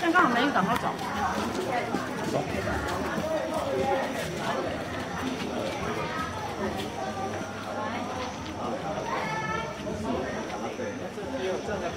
现在刚好没人赶快走。在那个